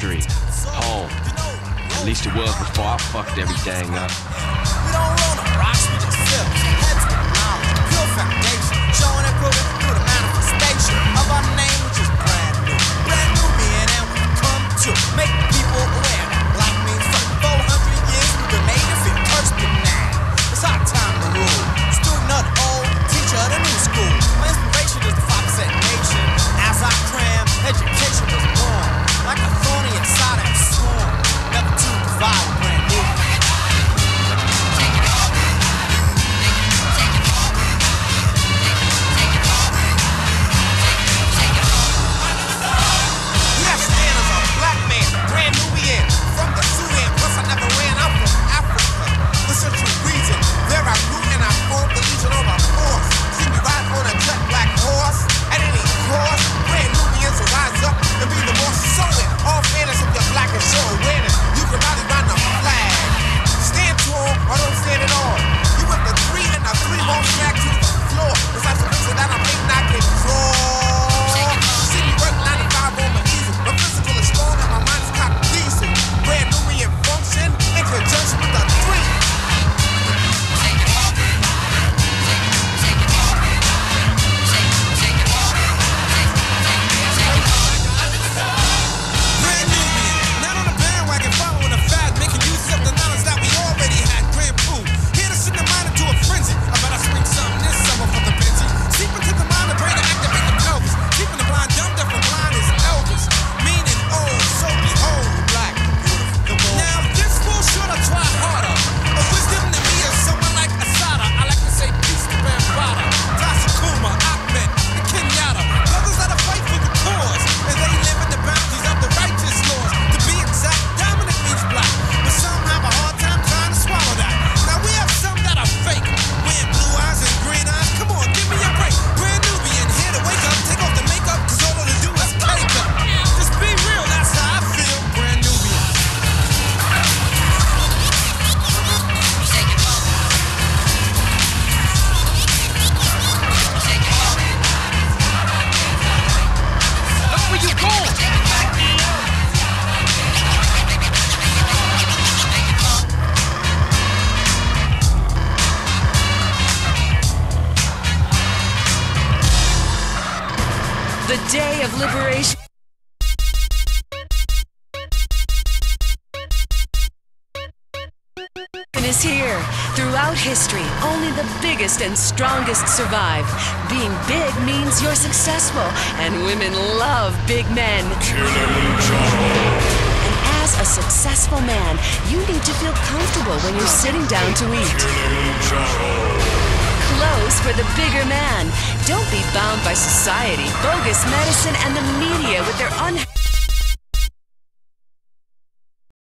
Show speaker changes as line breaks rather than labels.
home. At least it was before I fucked everything up.
the
day of liberation. is here. Throughout history, only the biggest and strongest survive. Being big means you're successful, and women love big men. And as a successful man, you need to feel comfortable when you're sitting down to eat clothes for the bigger man. Don't be bound by society, bogus medicine, and the media with their unhappy.